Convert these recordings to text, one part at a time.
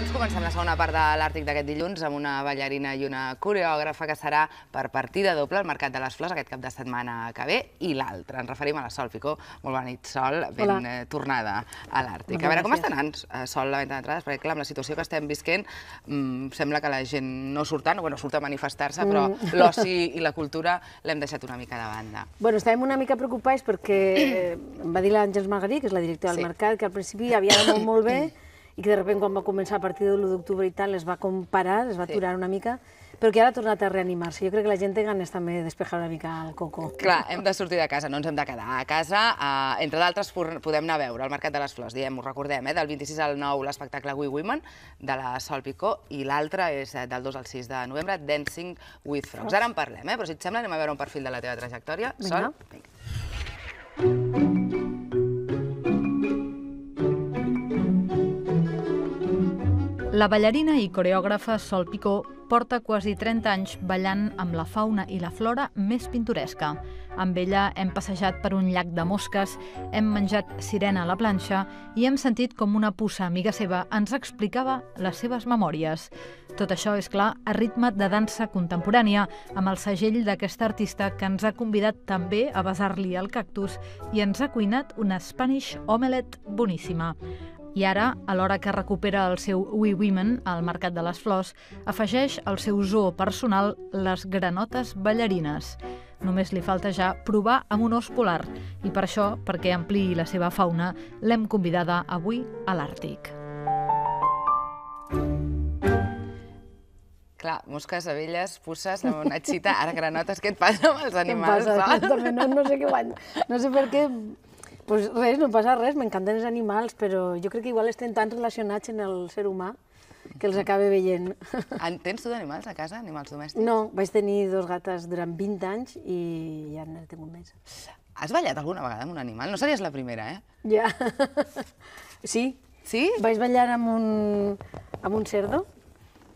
Doncs comencem la segona part de l'Àrtic d'aquest dilluns amb una ballarina i una coreògrafa que serà per partida doble al Mercat de les Flors aquest cap de setmana que ve i l'altre. Ens referim a la Sol Picó. Molt bona nit, Sol, ben Hola. eh, tornada a l'Àrtic. A veure, com està anant, eh, Sol, la venda d'entrades? Perquè, clar, amb la situació que estem visquent, mm, sembla que la gent no surt tant, o bueno, surt a manifestar-se, però Mm. l'oci i la cultura l'hem deixat una mica de banda. Bueno, estàvem una mica preocupats perquè eh, em va dir l'Àngels Margarí, que és la directora Sí. del mercat, que al principi havia anat molt, molt bé i que de sobte quan va començar a partir de l'1 d'octubre i tal es va comparar, es va Sí. aturar una mica, però que ara ha tornat a reanimar-se. Jo crec que la gent té ganes també de despejar una mica el coco. Clar, hem de sortir de casa, no ens hem de quedar a casa. Uh, entre d'altres, podem anar a veure el Mercat de les Flors, diem, ho recordem, eh? del 26 al 9 l'espectacle We Women, de la Sol Picó, i l'altre és eh, del 2 al 6 de novembre, Dancing with Frogs. Ara en parlem, eh? però si et sembla anem a veure un perfil de la teva trajectòria. Vinga. Sol? Vinga. La ballarina i coreògrafa Sol Picó porta quasi 30 anys ballant amb la fauna i la flora més pintoresca. Amb ella hem passejat per un llac de mosques, hem menjat sirena a la planxa i hem sentit com una puça amiga seva ens explicava les seves memòries. Tot això, és clar, a ritme de dansa contemporània, amb el segell d'aquesta artista que ens ha convidat també a besar-li el cactus i ens ha cuinat una Spanish omelette boníssima. I ara, alhora que recupera el seu We Women al Mercat de les Flors, afegeix al seu zoo personal les granotes ballarines. Només li falta ja provar amb un os polar i per això, perquè ampliï la seva fauna, l'hem convidada avui a l'Àrtic. Clar, mosques, abelles, puces, la monatxita, ara granotes, què et passa amb els Què em animals? passa? No, no sé què van. No sé per què... Pues res, no passa res, m'encanten els animals, però jo crec que igual estem tan relacionats en el ser humà que els acabe veient. En tens tu d'animals a casa, animals domèstics? No, vaig tenir dos gates durant 20 anys i ja n'he tingut més. Has ballat alguna vegada amb un animal? No series la primera, eh? Ja. Sí, Sí? vaig ballar amb un, amb un cerdo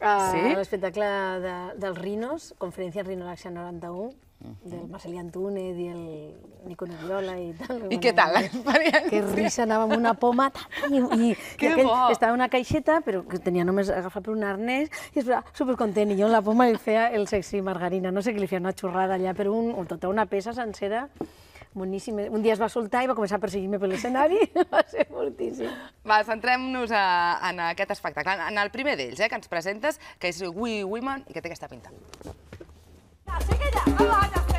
a Sí? l'espectacle de, dels Rinos, Conferència Rinolaxia 91, del Marcelí Antúnez i el Nico Nerviola i tal. I què tal l'experiència? Que risa, anava amb una poma i, i, Que i aquell bo! estava en una caixeta, però que tenia només agafat per un arnès, i estava supercontent, i jo en la poma li feia el sexy margarina, no sé què li feia una xorrada allà, però un, tota una peça sencera, boníssim. Un dia es va soltar i va començar a perseguir-me per l'escenari, va ser fortíssim. Va, centrem-nos a- en aquest espectacle, en el primer d'ells, eh, que ens presentes, que és We Women i que té aquesta pinta. Chiquilla, vamos allá, señora. Vamos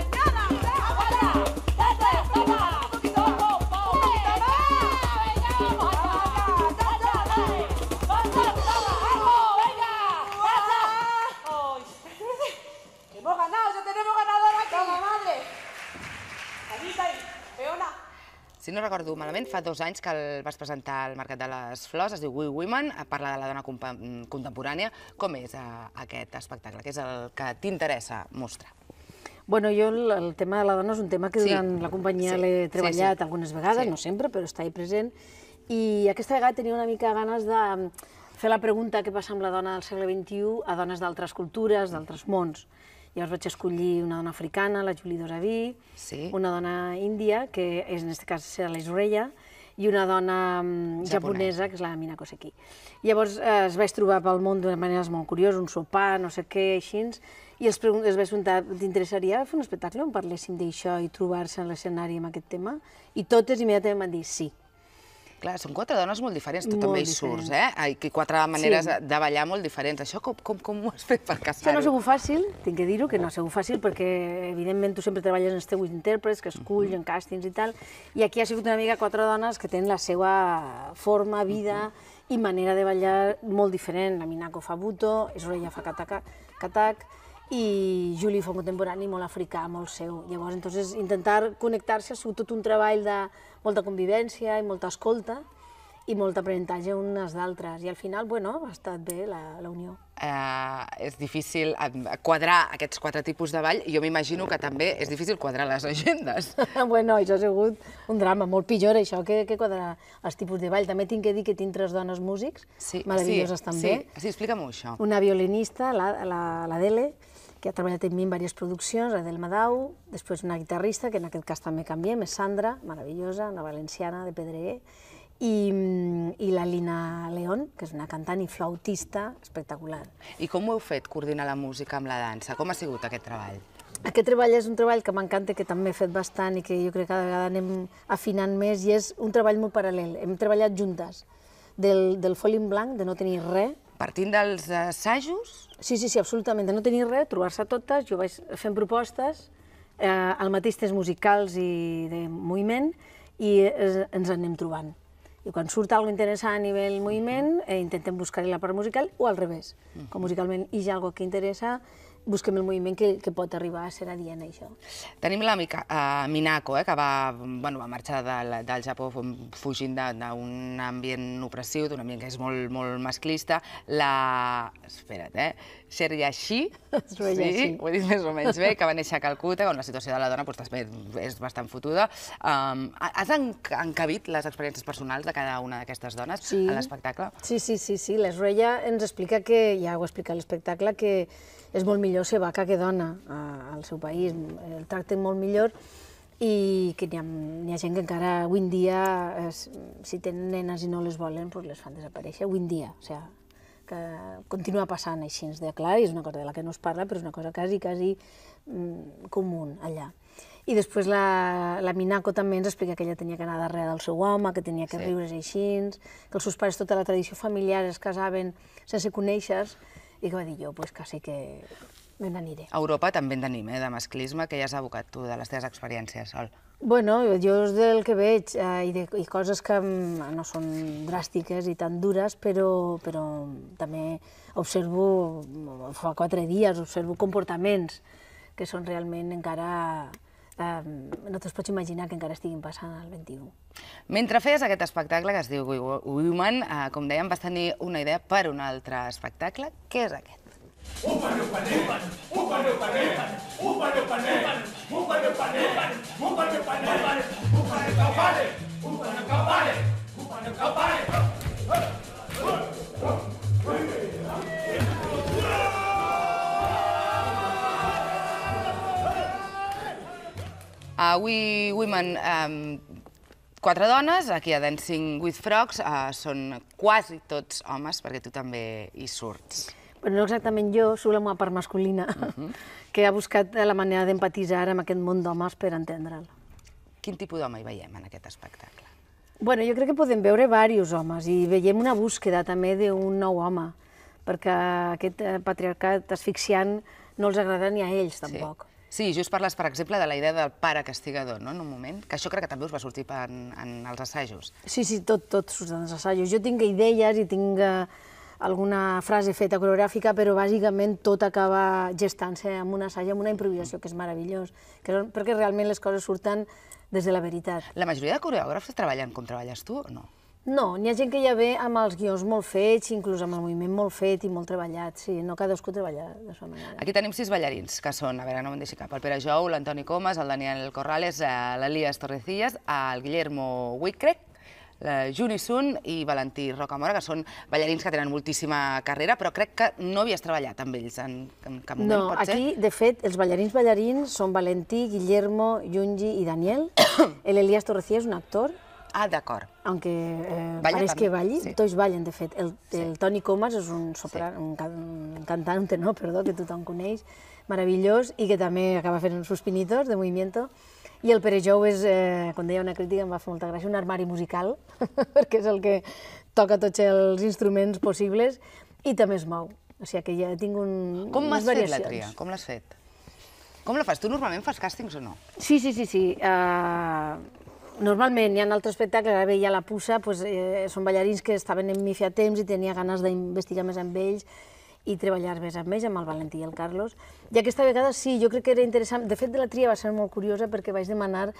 recordo malament, fa dos anys que el vas presentar al Mercat de les Flors, es diu We Women, parla de la dona mm, contemporània. Com és eh, aquest espectacle? Què és el que t'interessa mostrar? Bueno, jo el, el tema de la dona és un tema que Sí, durant la companyia sí, l'he sí, treballat sí. algunes vegades, Sí. no sempre, però està ahí present. I aquesta vegada tenia una mica ganes de fer la pregunta què passa amb la dona del segle XXI a dones d'altres cultures, d'altres mons. Llavors vaig escollir una dona africana, la Julie Dosaví, Sí. una dona índia, que és, en aquest cas serà la Isreia, i una dona mm, japonesa, que és la Mina Koseki. Llavors eh, es vaig trobar pel món d'una manera molt curiosa, un sopar, no sé què, així, i els, pregun- els vaig preguntar, t'interessaria fer un espectacle on parléssim d'això i trobar-se en l'escenari amb aquest tema? I totes immediatament van dir sí. Clar, són quatre dones molt diferents, tu Molt també hi surts, eh? que quatre maneres Sí. de ballar molt diferents. Això com, com, com ho has fet per Això no casar-ho? ha sigut fàcil, tinc que dir-ho, que no ha sigut fàcil, perquè evidentment tu sempre treballes en els teus intèrprets, que esculls en càstings i tal, i aquí ha sigut una mica quatre dones que tenen la seva forma, vida i manera de ballar molt diferent. La Minako fa buto, Soraya fa kataka, katak, i Juli fa contemporani molt africà, molt seu. Llavors, entonces, intentar connectar-se ha sigut tot un treball de molta convivència i molta escolta i molt aprenentatge unes d'altres. I al final, bueno, ha estat bé la, la unió. eh, és difícil quadrar aquests quatre tipus de ball jo m'imagino que també és difícil quadrar les agendes. bueno, això ha sigut un drama, molt pitjor això que, que quadrar els tipus de ball. També tinc que dir que tinc tres dones músics, meravelloses sí, també. Sí, sí explica-m'ho això. Una violinista, la, la, la Dele, que ha treballat amb mi en diverses produccions, la del Madau, després una guitarrista, que en aquest cas també canviem, és Sandra, meravellosa, una valenciana de Pedreguer, i, i la Lina León, que és una cantant i flautista espectacular. I com ho heu fet, coordinar la música amb la dansa? Com ha sigut aquest treball? Aquest treball és un treball que m'encanta, que també he fet bastant i que jo crec que cada vegada anem afinant més i és un treball molt paral·lel. Hem treballat juntes del, del foli en blanc, de no tenir res, Partint dels assajos? Sí, sí, sí, absolutament, de no tenir res, trobar-se totes, jo vaig fent propostes, eh, al mateix temps musicals i de moviment, i ens anem trobant. I quan surt alguna interessant a nivell moviment, eh, intentem buscar-hi la part musical, o al revés. Com musicalment hi ha alguna que interessa, busquem el moviment que, que pot arribar a ser adient això. Tenim la Mika, uh, Minako, eh, que va, bueno, va marxar del, del Japó fugint de- d'un ambient opressiu, d'un ambient que és molt, molt masclista. La... Espera't, eh? Sheryashi. sí, ho he dit més o menys bé, que va néixer a Calcuta, on la situació de la dona doncs, també és bastant fotuda. Um, has enc encabit les experiències personals de cada una d'aquestes dones Sí. a l'espectacle? Sí, sí, sí, sí. l'Esroella ens explica que, ja ho explica l'espectacle, que és molt millor ser vaca que dona a- al seu país, el tracten molt millor i que n'hi ha, ha gent que encara avui en dia, es, si tenen nenes i no les volen, doncs les fan desaparèixer avui en dia. O sigui, que continua passant així, de clar, i és una cosa de la que no es parla, però és una cosa quasi, quasi mm, comú allà. I després la, la Minako també ens explica que ella tenia que anar darrere del seu home, que tenia que Sí. sí. riure's així, que els seus pares, tota la tradició familiar, es casaven sense conèixer i que va dir jo, pues quasi que me n'aniré. A Europa també en tenim, eh, de masclisme, que ja has abocat tu de les teves experiències, Sol. Bueno, jo és del que veig, eh, i, de, i coses que mm, no són dràstiques i tan dures, però, però també observo, fa quatre dies, observo comportaments que són realment encara... Eh, no te'ls pots imaginar que encara estiguin passant al 21. Mentre feies aquest espectacle que es diu Women, eh, com dèiem, vas tenir una idea per un altre espectacle. Què és aquest? A We Women, um, quatre dones, aquí a Dancing with Frogs, uh, són quasi tots homes, perquè tu també hi surts. Bueno, no exactament jo, surt la meva part masculina, que ha buscat la manera d'empatitzar amb aquest món d'homes per entendre'l. Quin tipus d'home hi veiem en aquest espectacle? Bueno, jo crec que podem veure diversos homes i veiem una búsqueda també d'un nou home, perquè aquest eh, patriarcat asfixiant no els agrada ni a ells tampoc. Sí, just parles, per exemple, de la idea del pare castigador, no?, en un moment, que això crec que també us va sortir en, en els assajos. Sí, sí, tot, tot surt dels assajos. Jo tinc idees i tinc eh, alguna frase feta coreogràfica, però bàsicament tot acaba gestant-se amb un assaig, amb una improvisació, que és meravellós, que, perquè realment les coses surten des de la veritat. La majoria de coreògrafs treballen com treballes tu o no? No, n'hi ha gent que ja ve amb els guions molt fets, inclús amb el moviment molt fet i molt treballat, sí, no cadascú treballa de seva manera. Aquí tenim sis ballarins, que són, a veure, no me'n deixi cap, el Pere Jou, l'Antoni Comas, el Daniel Corrales, eh, l'Elias Torrecillas, el Guillermo Wickrec, la Juni Sun i Valentí Rocamora, que són ballarins que tenen moltíssima carrera, però crec que no havies treballat amb ells en, en cap moment, No, pot ser? aquí, de fet, els ballarins ballarins són Valentí, Guillermo, Jungi i Daniel. El Elías Torrecilla és un actor, Ah, d'acord. aunque eh, Balla pareix també, que balli, sí. tots ballen, de fet. El, el Toni Comas és un, sopran, un, can, un cantant, un tenor, perdó, que tothom coneix, meravellós, i que també acaba fent sus pinitos de movimiento. I el Pere Jou és, eh, quan deia una crítica, em va fer molta gràcia, un armari musical, perquè és el que toca tots els instruments possibles i també es mou. O sigui que ja tinc un, Com m'has fet la tria? Com l'has fet? Com la fas? Tu normalment fas càstings o no? Sí, sí, sí, sí. Uh, normalment hi ha altres espectacles, ara veia la Pussa, pues, eh, són ballarins que estaven en mi feia temps i tenia ganes d'investigar més amb ells i treballar més amb ells, amb el Valentí i el Carlos. I aquesta vegada sí, jo crec que era interessant. De fet, de la tria va ser molt curiosa perquè vaig demanar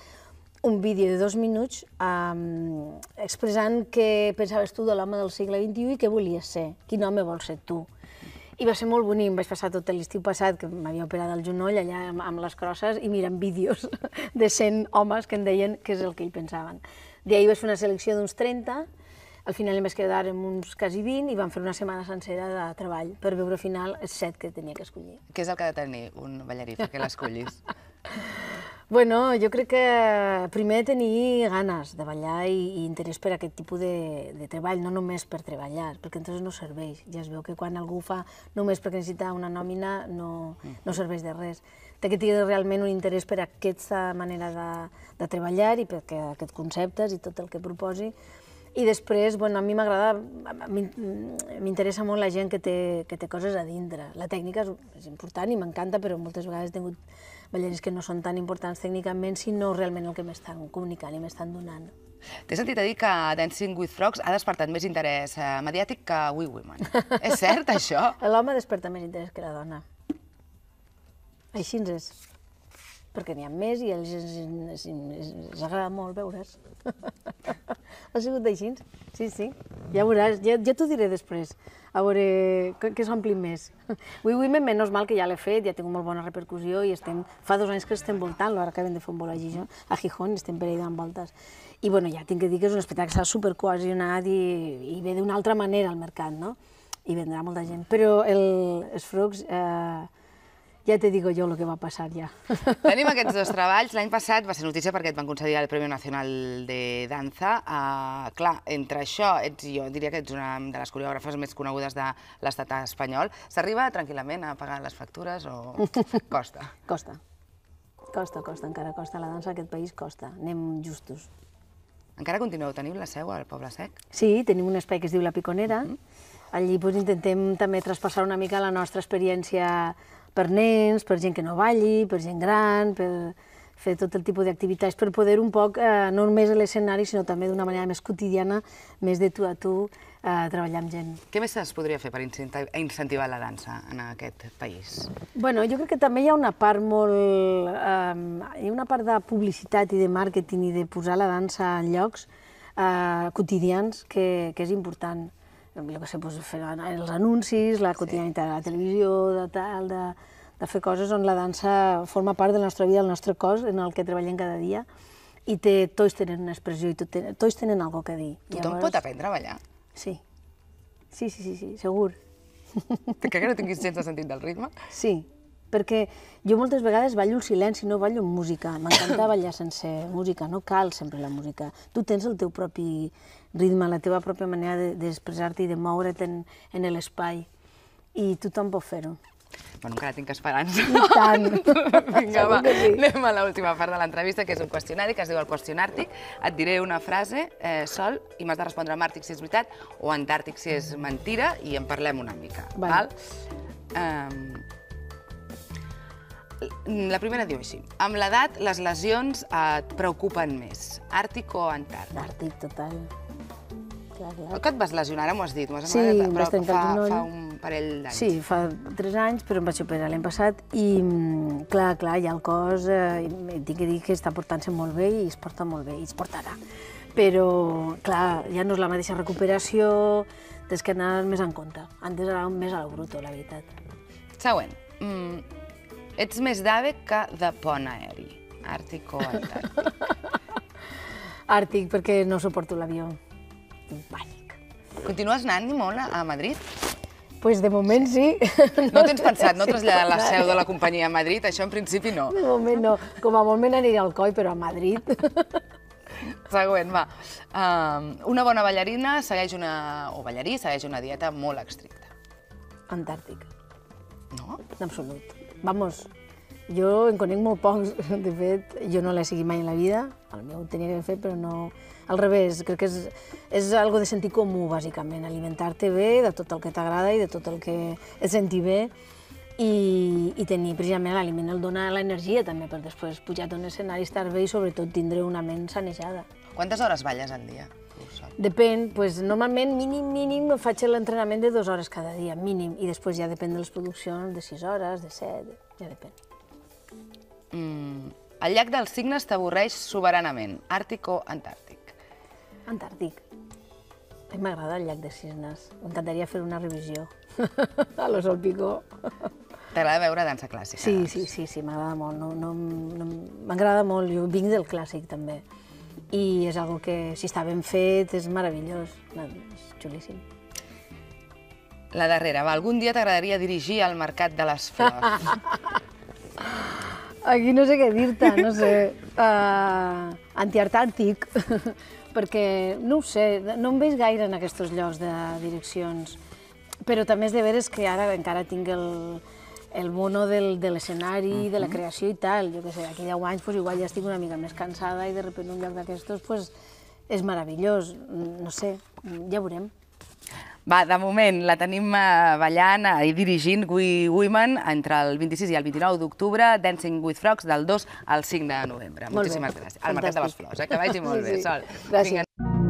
un vídeo de dos minuts um, expressant què pensaves tu de l'home del segle XXI i què volies ser, quin home vols ser tu. I va ser molt bonic, em vaig passar tot l'estiu passat, que m'havia operat el genoll allà amb, amb les crosses, i mirant vídeos de 100 homes que em deien què és el que hi pensaven. D'ahir vaig fer una selecció d'uns 30, Al final em vaig quedar amb uns quasi 20 i vam fer una setmana sencera de treball per veure al final els set que tenia que escollir. Què és el que ha de tenir un ballarí perquè l'escollis? Bueno, jo crec que primer tenir ganes de ballar i, i interès per aquest tipus de, de treball, no només per treballar, perquè entonces no serveix. Ja es veu que quan algú fa només perquè necessita una nòmina no, no serveix de res. Té que tenir realment un interès per aquesta manera de, de treballar i per que- aquests conceptes i tot el que proposi. I després, bueno, a mi m'agrada, mi m'interessa molt la gent que té, que té coses a dintre. La tècnica és, és important i m'encanta, però moltes vegades he tingut ballarins que no són tan importants tècnicament, sinó realment el que m'estan comunicant i m'estan donant. T'he sentit a dir que Dancing with Frogs ha despertat més interès eh, mediàtic que We Women. és cert, això? L'home desperta més interès que la dona. Així ens és. Perquè n'hi ha més i ens, ens, ens, ens agrada molt veure's. ha sigut així? Sí, sí. Ja veuràs, ja, ja t'ho diré després. A veure què, què s'ompli més. We Women, menys mal que ja l'he fet, ja tingut molt bona repercussió i estem, fa dos anys que estem voltant, ara acabem de fer un vol a Gijón, a Gijón, estem per ahí donant voltes. I bueno, ja tinc que dir que és un espectacle supercohesionat i, i ve d'una altra manera al mercat, no? I vendrà molta gent. Però el, els Frogs, eh, ja te digo jo el que va passar ja. Tenim aquests dos treballs. L'any passat va ser notícia perquè et van concedir el Premi Nacional de Danza. Uh, clar, entre això, ets, jo diria que ets una de les coreògrafes més conegudes de l'estat espanyol. S'arriba tranquil·lament a pagar les factures o costa? Costa. Costa, costa, encara costa. La dansa d'aquest país costa. Anem justos. Encara continueu tenint la seu al Poble Sec? Sí, tenim un espai que es diu La Piconera. Allí doncs, intentem també traspassar una mica la nostra experiència per nens, per gent que no balli, per gent gran, per fer tot el tipus d'activitats, per poder un poc, eh, no només a l'escenari, sinó també d'una manera més quotidiana, més de tu a tu, eh, treballar amb gent. Què més es podria fer per incenti- incentivar la dansa en aquest país? Bueno, jo crec que també hi ha una part molt... Eh, hi ha una part de publicitat i de màrqueting i de posar la dansa en llocs eh, quotidians que, que és important. Jo què sé, doncs, fer els anuncis, la quotidianitat de la televisió, de tal, de, de fer coses on la dansa forma part de la nostra vida, del nostre cos, en el que treballem cada dia, i té, tots tenen una expressió i tenen, tots tenen alguna cosa a dir. Tothom pot aprendre a ballar? Sí. Sí, sí, sí, sí, segur. Que que no tinguis sense sentit del ritme? Sí, perquè jo moltes vegades ballo el silenci, no ballo amb música. M'encanta ballar sense música, no cal sempre la música. Tu tens el teu propi ritme, la teva pròpia manera de- d'expressar-te i de moure't en, en l'espai. I tothom pot fer-ho. Bueno, encara tinc esperança. I tant. Vinga, Segur va, sí. anem a l'última part de l'entrevista, que és un qüestionari que es diu el qüestionàrtic. Et diré una frase, eh, sol, i m'has de respondre amb àrtic si és veritat o antàrtic si és mentira, i en parlem una mica. Vale. Val? Um, la primera diu així. Amb l'edat, les lesions et preocupen més. Àrtic o antàrtic? D'àrtic total. Clar, clar. Que et vas lesionar, ara m'ho has dit. m'ho has Sí, amagat, però vaig fa, el fa un parell d'anys. Sí, fa tres anys, però em vaig operar l'any passat i, mm, clar, clar, ja el cos, eh, tinc que dir que està portant-se molt bé i es porta molt bé, i es portarà. Però, clar, ja no és la mateixa recuperació, tens que anar més en compte. Antes era més a lo bruto, la veritat. Següent. Mm, ets més d'AVE que de pont aeri. Àrtic o antàrtic? Àrtic, perquè no suporto l'avió. Tinc pànic. Continues anant molt a a Madrid? Pues de moment sí. No tens pensat no traslladar la seu de la companyia a Madrid? Això en principi no. De moment no. Com a molt me n'aniré al coi, però a Madrid. Següent, va. Um, una bona ballarina segueix una... o ballarí segueix una dieta molt estricta. Antàrtic. No? En absolut. Vamos, jo en conec molt pocs. De fet, jo no l'he seguit mai en la vida. Meu ho tenia que fer, però no... Al revés, crec que és, és algo de sentir comú, bàsicament. Alimentar-te bé de tot el que t'agrada i de tot el que et sentir bé i, i tenir precisament l'aliment el dona l'energia també per després pujar a un escenari, estar bé i sobretot tindre una ment sanejada. Quantes hores balles al dia? Sol? Depèn, pues, normalment mínim, mínim faig l'entrenament de dues hores cada dia, mínim, i després ja depèn de les produccions, de sis hores, de set, ja depèn. Mm, el llac dels cignes t'avorreix soberanament. Àrtic o antàrtic? Antàrtic. A mi m'agrada el llac de Cisnes. M'encantaria fer una revisió a los Olpicó. T'agrada veure dansa clàssica? Sí, sí, sí, sí m'agrada molt. No, no, no, m'agrada molt. Jo vinc del clàssic, també. I és algo que, si està ben fet, és meravellós, és xulíssim. La darrera, va, algun dia t'agradaria dirigir el Mercat de les Flors. Aquí no sé què dir-te, no sé, uh, antiartàntic, perquè no ho sé, no em veig gaire en aquests llocs de direccions, però també és de veres que ara encara tinc el, el mono del, de l'escenari, de la creació i tal, jo què sé, d'aquí 10 anys pues, igual ja estic una mica més cansada i de sobte un lloc d'aquestos pues, és meravellós, no sé, ja veurem. Va, de moment la tenim eh, ballant i dirigint We Women entre el 26 i el 29 d'octubre, Dancing with Frogs, del 2 al 5 de novembre. Molt bé, Moltíssimes gràcies. Al Mercat de les. Flors, eh? que vagi molt Sí, bé, sí. Sol. Gràcies. Vinga,